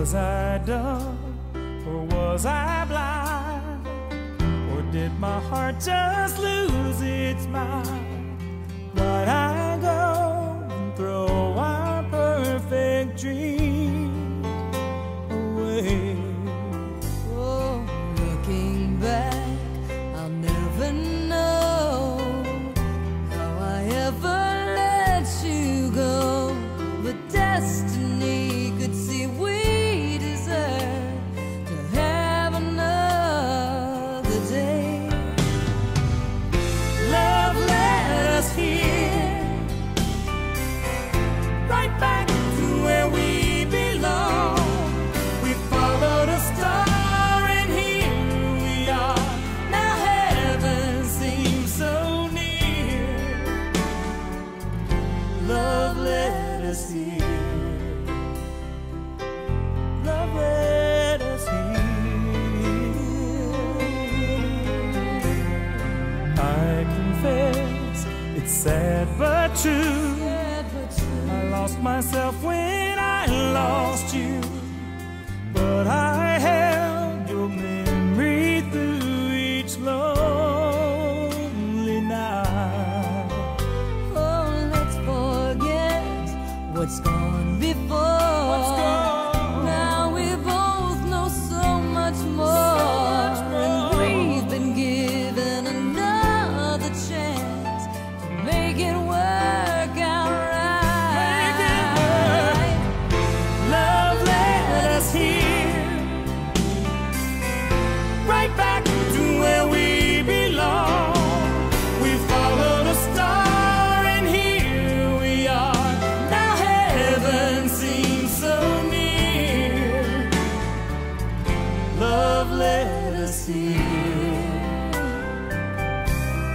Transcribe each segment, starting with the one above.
Was I dumb or was I blind? Or did my heart just lose its mind? I confess, it's sad but true. I lost myself when I lost you.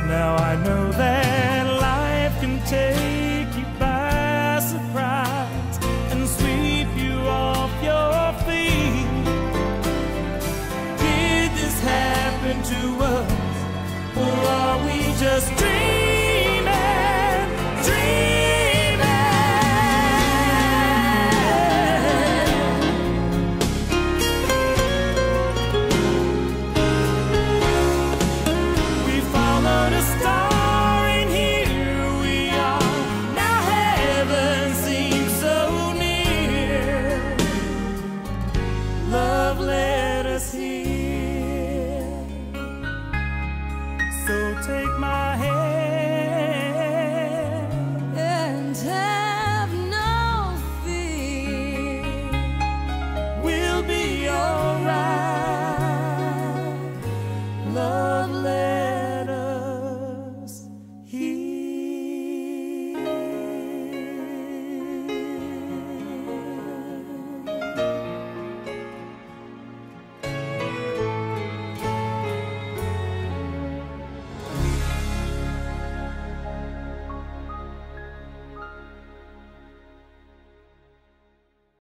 Now I know that life can take you by surprise and sweep you off your feet. Did this happen to us, or are we just dreaming?